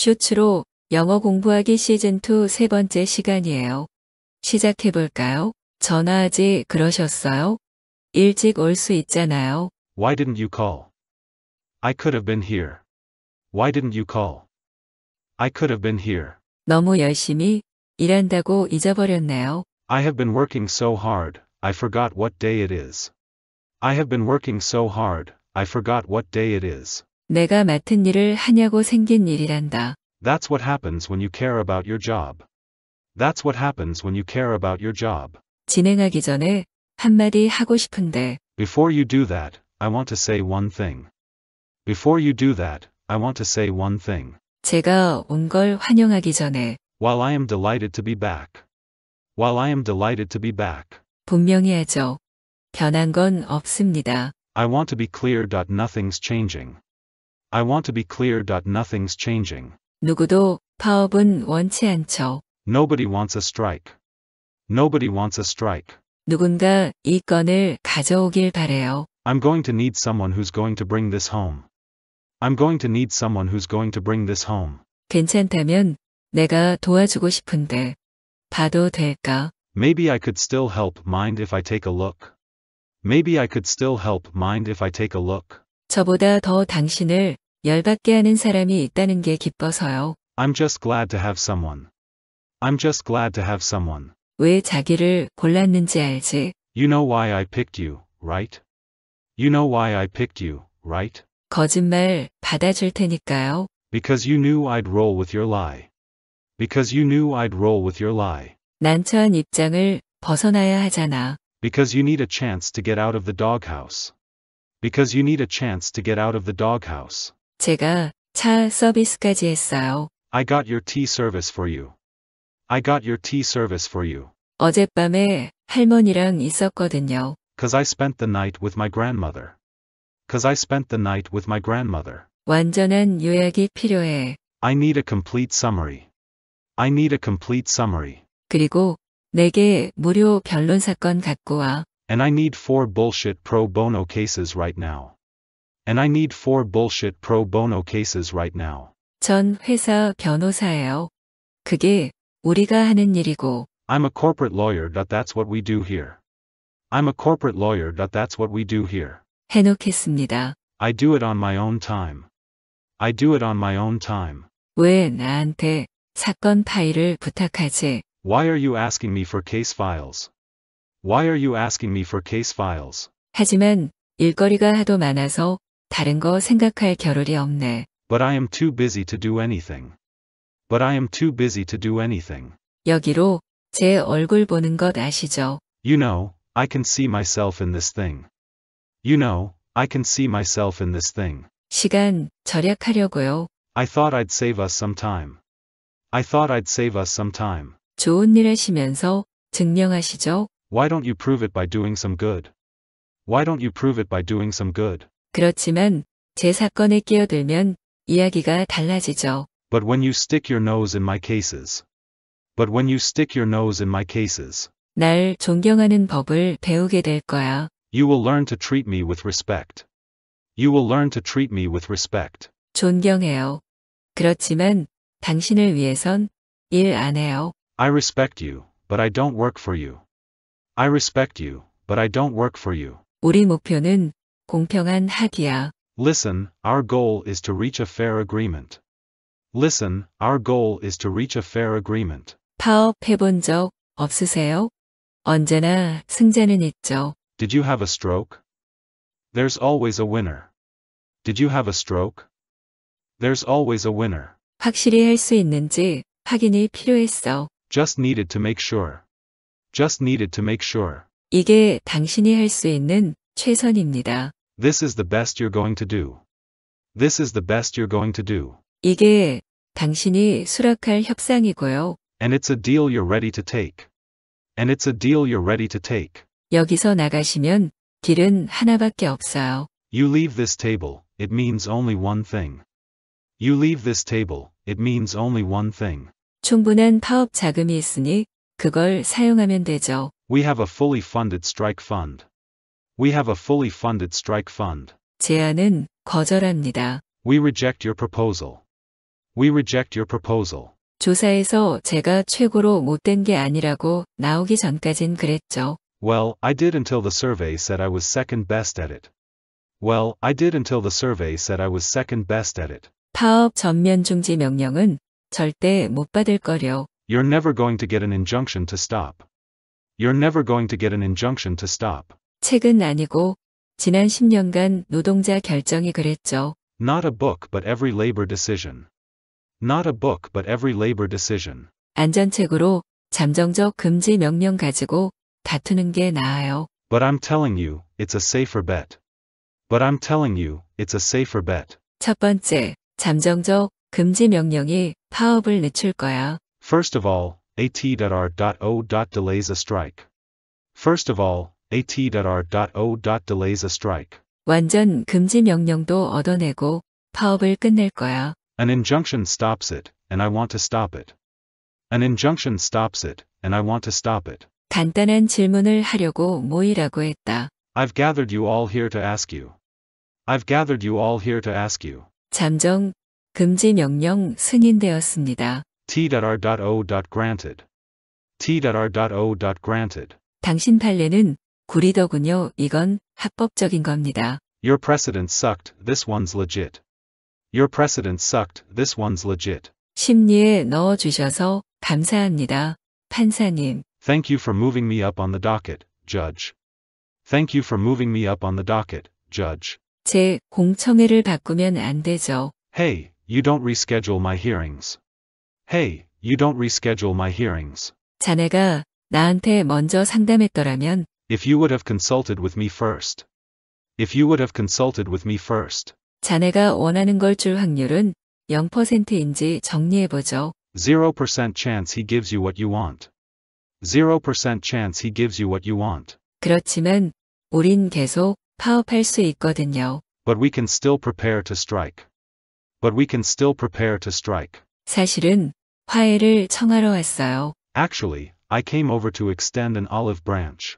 쇼츠로 영어 공부하기 시즌2 세 번째 시간이에요. 시작해볼까요? 전화하지 그러셨어요? 일찍 올 수 있잖아요. Why didn't you call? I could have been here. Why didn't you call? I could have been here. 너무 열심히 일한다고 잊어버렸네요. I have been working so hard, I forgot what day it is. I have been working so hard, I forgot what day it is. 내가 맡은 일을 하냐고 생긴 일이란다. That's what happens when you care about your job. That's what happens when you care about your job. 진행하기 전에 한마디 하고 싶은데 Before you do that, I want to say one thing. Before you do that, I want to say one thing. 제가 온 걸 환영하기 전에 While I am delighted to be back. While I am delighted to be back. 분명히 하죠. 변한 건 없습니다. I want to be clear. Nothing's changing. I want to be clear. Nothing's changing. 누구도 파업은 원치 않죠. Nobody wants a strike. Nobody wants a strike. 누군가 이 건을 가져오길 바래요. I'm going to need someone who's going to bring this home. I'm going to need someone who's going to bring this home. 괜찮다면 내가 도와주고 싶은데 봐도 될까? Maybe I could still help mind if I take a look. Maybe I could still help mind if I take a look. 저보다 더 당신을 열받게 하는 사람이 있다는 게 기뻐서요. I'm just glad to have someone. I'm just glad to have someone. 왜 자기를 골랐는지 알지? You know why I picked you, right? You know why I picked you, right? 거짓말 받아줄 테니까요. Because you knew I'd roll with your lie. Because you knew I'd roll with your lie. 난처한 입장을 벗어나야 하잖아. Because you need a chance to get out of the doghouse. Because you need a chance to get out of the doghouse. 제가 차 서비스까지 했어요. I got your tea service for you. I got your tea service for you. 어젯밤에 할머니랑 있었거든요. Cause I spent the night with my grandmother. Cause I spent the night with my grandmother. 완전한 요약이 필요해. I need a complete summary. I need a complete summary. 그리고 내게 무료 변론 사건 갖고 와. And I need four bullshit pro bono cases right now. And I need four bullshit pro bono cases right now. 전 회사 변호사예요. 그게 우리가 하는 일이고 I'm a corporate lawyer. That's what we do here. I'm a corporate lawyer. That's what we do here. 해놓겠습니다. I do it on my own time. I do it on my own time. 왜 나한테 사건 파일을 부탁하지? Why are you asking me for case files? Why are you asking me for case files? 하지만 일거리가 하도 많아서 다른 거 생각할 겨를이 없네. But I am too busy to do anything. But I am too busy to do anything. 여기로 제 얼굴 보는 것 아시죠? You know, I can see myself in this thing. You know, I can see myself in this thing. 시간 절약하려고요. I thought I'd save us some time. I thought I'd save us some time. 좋은 일 하시면서 증명하시죠? Why don't you prove it by doing some good? Why don't you prove it by doing some good? 그렇지만 제 사건에 끼어들면 이야기가 달라지죠. But when you stick your nose in my cases. But when you stick your nose in my cases. 날 존경하는 법을 배우게 될 거야. You will learn to treat me with respect. You will learn to treat me with respect. 존경해요. 그렇지만 당신을 위해선 일 안 해요. I respect you, but I don't work for you. I respect you, but I don't work for you. 우리 목표는 공평한 합의야. Listen, our goal is to reach a fair agreement. Listen, our goal is to reach a fair agreement. 파업 해본 적 없으세요? 언제나 승자는 있죠. Did you have a stroke? There's always a winner. Did you have a stroke? There's always a winner. 확실히 할 수 있는지 확인이 필요했어. Just needed to make sure. Just needed to make sure. 이게 당신이 할 수 있는 최선입니다. This is the best you're going to do. This is the best you're going to do. 이게 당신이 수락할 협상이고요. And it's a deal you're ready to take. And it's a deal you're ready to take. 여기서 나가시면 길은 하나밖에 없어요. You leave this table, it means only one thing. You leave this table, it means only one thing. 충분한 파업 자금이 있으니 그걸 사용하면 되죠. We have a fully funded strike fund. We have a fully funded strike fund. 제안은 거절합니다. We reject your proposal. We reject your proposal. 조사에서 제가 최고로 못된 게 아니라고 나오기 전까진 그랬죠. Well, I did until the survey said I was second best at it. Well, I did until the survey said I was second best at it. 파업 전면 중지 명령은 절대 못 받을 거려. You're never going to get an injunction to stop. You're never going to get an injunction to stop. 책은 아니고 지난 10년간 노동자 결정이 그랬죠. Not a book but every labor decision. Not a book but every labor decision. 안전책으로 잠정적 금지 명령 가지고 다투는 게 나아요. But I'm telling you, it's a safer bet. But I'm telling you, it's a safer bet. 첫 번째, 잠정적 금지 명령이 파업을 늦출 거야. First of all, at.r.o. delays a strike. First of all, at.r.o. delays a strike. 완전 금지 명령도 얻어내고 파업을 끝낼 거야. An injunction stops it, and I want to stop it. An injunction stops it, and I want to stop it. 간단한 질문을 하려고 모이라고 했다. I've gathered you all here to ask you. I've gathered you all here to ask you. 잠정 금지 명령 승인되었습니다. T.R.O. granted. T.R.O. granted. 당신 판례는 구리더군요. 이건 합법적인 겁니다. Your precedent sucked, this one's legit. Your precedent sucked, this one's legit. 심리에 넣어 주셔서 감사합니다. 판사님. Thank you for moving me up on the docket, Judge. Thank you for moving me up on the docket, Judge. 제 공청회를 바꾸면 안 되죠. Hey, you don't reschedule my hearings. Hey, you don't reschedule my hearings. 자네가 나한테 먼저 상담했더라면 If you would have consulted with me first. If you would have consulted with me first. 자네가 원하는 걸 줄 확률은 0%인지 정리해보죠. 0% chance he gives you what you want. 0% chance he gives you what you want. 그렇지만 우린 계속 파업할 수 있거든요. But we can still prepare to strike. But we can still prepare to strike. 사실은 화해를 청하러 왔어요. Actually, I came over to extend an olive branch.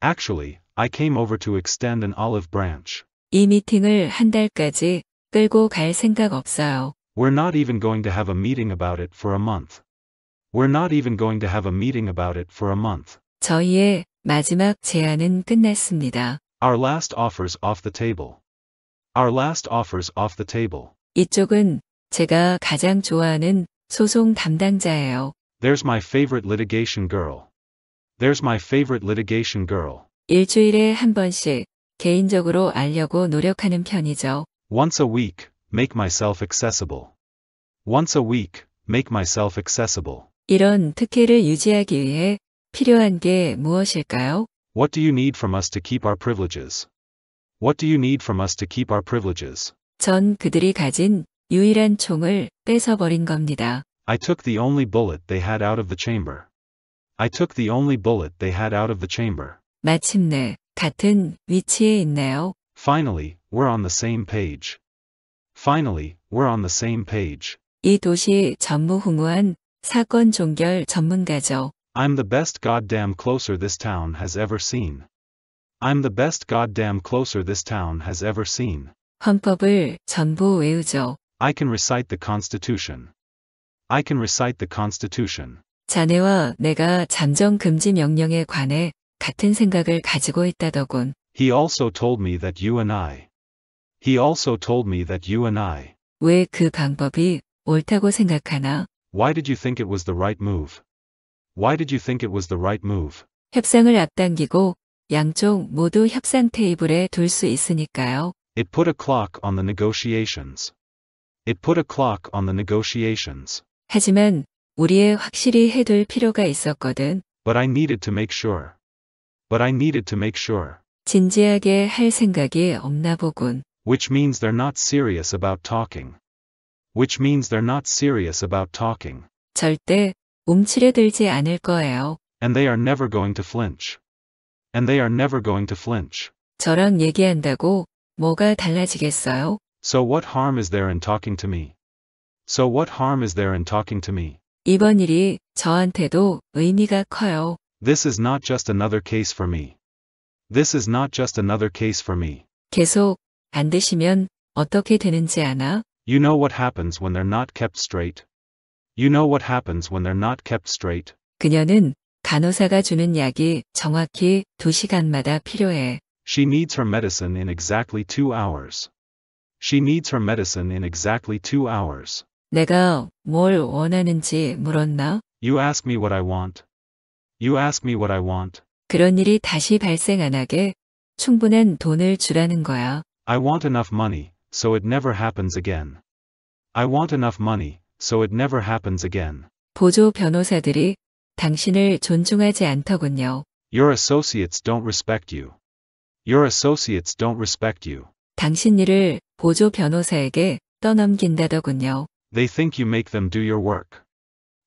Actually, I came over to extend an olive branch. 이 미팅을 한 달까지 끌고 갈 생각 없어요. We're not even going to have a meeting about it for a month. We're not even going to have a meeting about it for a month. 저희의 마지막 제안은 끝났습니다. Our last offer's off the table. Our last offer's off the table. 이쪽은 제가 가장 좋아하는 소송 담당자예요. There's my favorite litigation girl. There's my favorite litigation girl. 일주일에 한 번씩 개인적으로 알려고 노력하는 편이죠. Once a week, make myself accessible. Once a week, make myself accessible. 이런 특혜를 유지하기 위해 필요한 게 무엇일까요? What do you need from us to keep our privileges? What do you need from us to keep our privileges? 전 그들이 가진 유일한 총을 뺏어버린 겁니다. I took the only bullet they had out of the chamber. I took the only bullet they had out of the chamber. 마침내 같은 위치에 있네요. Finally, we're on the same page. Finally, we're on the same page. 이 도시 전무후무한 사건 종결 전문가죠. I'm the best goddamn closer this town has ever seen. I'm the best goddamn closer this town has ever seen. 헌법을 전부 외우죠. I can recite the Constitution. I can recite the Constitution. 자네와 내가 잠정 금지 명령에 관해 같은 생각을 가지고 있다더군. He also told me that you and I. He also told me that you and I. 왜 그 방법이 옳다고 생각하나? Why did you think it was the right move? Why did you think it was the right move? 협상을 앞당기고 양쪽 모두 협상 테이블에 둘 수 있으니까요. It put a clock on the negotiations. It put a clock on the negotiations. 하지만 우리의 확실히 해둘 필요가 있었거든. But I needed to make sure. But I needed to make sure. 진지하게 할 생각이 없나 보군. Which means they're not serious about talking. Which means they're not serious about talking. 절대 움츠려들지 않을 거예요. And they are never going to flinch. And they are never going to flinch. 저랑 얘기한다고 뭐가 달라지겠어요? So what harm is there in talking to me? So what harm is there in talking to me? 이번 일이 저한테도 의미가 커요. This is not just another case for me. This is not just another case for me. 계속 안 드시면 어떻게 되는지 아나? You know what happens when they're not kept straight? You know what happens when they're not kept straight? 그녀는 간호사가 주는 약이 정확히 2시간마다 필요해. She needs her medicine in exactly two hours. She needs her medicine in exactly two hours. 내가 뭘 원하는지 물었나? You ask me what I want. You ask me what I want. 그런 일이 다시 발생 안 하게 충분한 돈을 주라는 거야. I want enough money, so it never happens again. I want enough money, so it never happens again. 보조 변호사들이 당신을 존중하지 않더군요. Your associates don't respect you. Your associates don't respect you. 당신 일을 보조 변호사에게 떠넘긴다더군요. They think you make them do your work.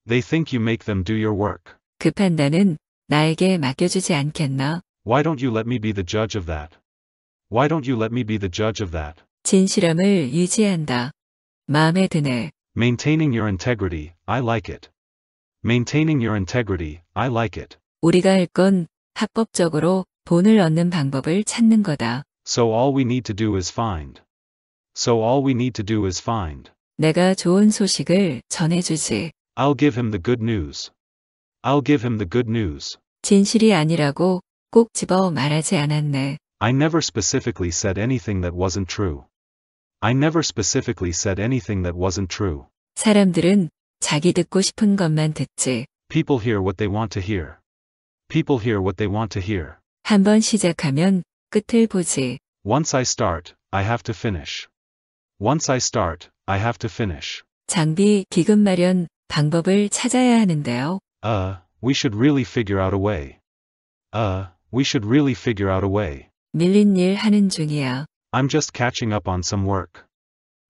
They think you make them do your work. 그 판단은 나에게 맡겨주지 않겠나? Why don't you let me be the judge of that? Why don't you let me be the judge of that? 진실함을 유지한다. 마음에 드네. Maintaining your integrity, I like it. Maintaining your integrity, I like it. 우리가 할 건 합법적으로 돈을 얻는 방법을 찾는 거다. So all we need to do is find. So all we need to do is find. 내가 좋은 소식을 전해주지. I'll give him the good news. I'll give him the good news. 진실이 아니라고 꼭 집어 말하지 않았네. I never specifically said anything that wasn't true. I never specifically said anything that wasn't true. 사람들은 자기 듣고 싶은 것만 듣지. People hear what they want to hear. People hear what they want to hear. 한번 시작하면 끝을 보지. Once I start, I have to finish. Once I start, I have to finish. 장비 기금 마련 방법을 찾아야 하는데요. Uh, we should really figure out a way. Uh, we should really figure out a way. 밀린 일 하는 중이야. I'm just catching up on some work.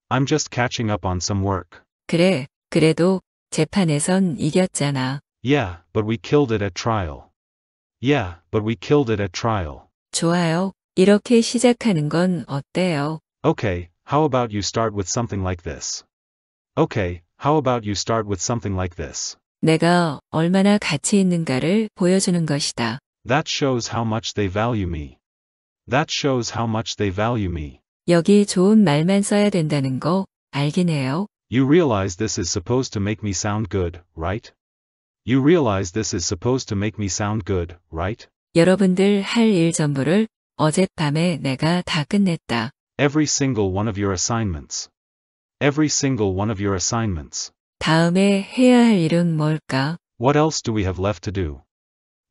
I'm just catching up on some work. 그래, 그래도 재판에선 이겼잖아. Yeah, but we killed it at trial. Yeah, but we killed it at trial. 좋아요. 이렇게 시작하는 건 어때요? Okay, how about you start with something like this? Okay, how about you start with something like this? 내가 얼마나 가치 있는가를 보여주는 것이다. That shows how much they value me. That shows how much they value me. 여기 좋은 말만 써야 된다는 거 알긴 해요. You realize this is supposed to make me sound good, right? You realize this is supposed to make me sound good, right? 여러분들 할 일 전부를 어젯밤에 내가 다 끝냈다. Every single one of your assignments. Every single one of your assignments. 다음에 해야 할 일은 뭘까? What else do we have left to do?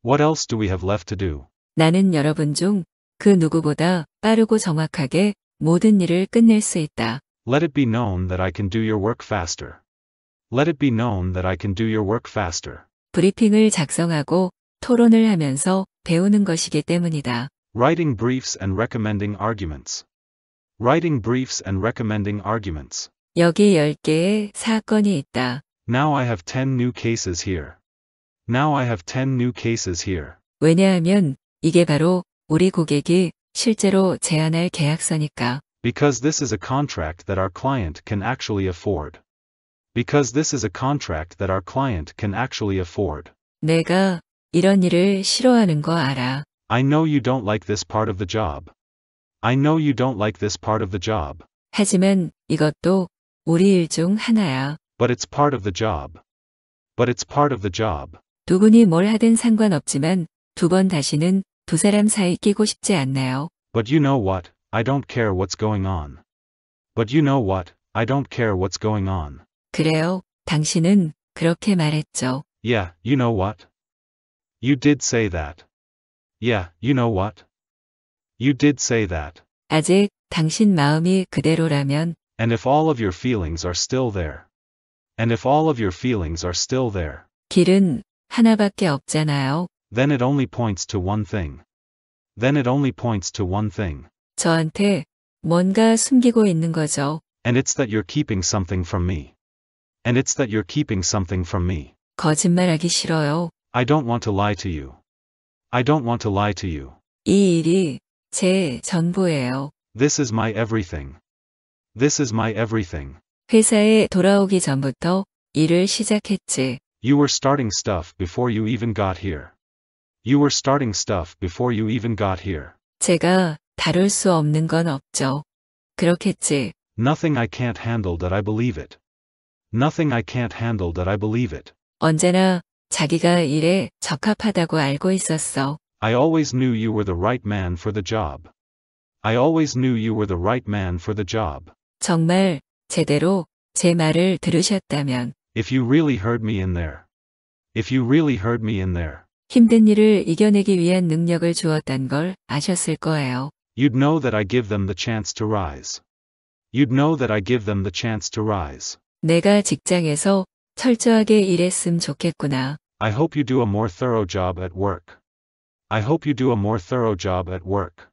What else do we have left to do? 나는 여러분 중 그 누구보다 빠르고 정확하게 모든 일을 끝낼 수 있다. Let it be known that I can do your work faster. Let it be known that I can do your work faster. 브리핑을 작성하고 토론을 하면서 배우는 것이기 때문이다. Writing briefs and recommending arguments. Writing briefs and recommending arguments. 여기 10개의 사건이 있다. Now I have 10 new cases here. Now I have 10 new cases here. 왜냐하면 이게 바로 우리 고객이 실제로 제안할 계약서니까. Because this is a contract that our client can actually afford. Because this is a contract that our client can actually afford. 내가 이런 일을 싫어하는 거 알아. I know you don't like this part of the job. I know you don't like this part of the job. 하지만 이것도 우리 일 중 하나야. But it's part of the job. But it's part of the job. 두 분이 뭘 하든 상관없지만 두 번 다시는 두 사람 사이 끼고 싶지 않나요? But you know what, I don't care what's going on. But you know what, I don't care what's going on. 그래요. 당신은 그렇게 말했죠. Yeah, you know what? You did say that. Yeah, you know what? You did say that. 아직 당신 마음이 그대로라면 And if all of your feelings are still there. And if all of your feelings are still there. 길은 하나밖에 없잖아요. Then it only points to one thing. Then it only points to one thing. 저한테 뭔가 숨기고 있는 거죠. And it's that you're keeping something from me. And it's that you're keeping something from me. 거짓말하기 싫어요. I don't want to lie to you. I don't want to lie to you. 이 일이 제 전부예요. This is my everything. This is my everything. 회사에 돌아오기 전부터 일을 시작했지. You were starting stuff before you even got here. You were starting stuff before you even got here. 제가 다룰 수 없는 건 없죠. 그렇겠지. Nothing I can't handle that I believe it. Nothing I can't handle that I believe it. 언제나 자기가 일에 적합하다고 알고 있었어. I always knew you were the right man for the job. I always knew you were the right man for the job. 정말 제대로 제 말을 들으셨다면 If you really heard me in there. If you really heard me in there. 힘든 일을 이겨내기 위한 능력을 주었단 걸 아셨을 거예요. You'd know that I give them the chance to rise. You'd know that I give them the chance to rise. 내가 직장에서 철저하게 일했음 좋겠구나. I hope you do a more thorough job at work. I hope you do a more thorough job at work.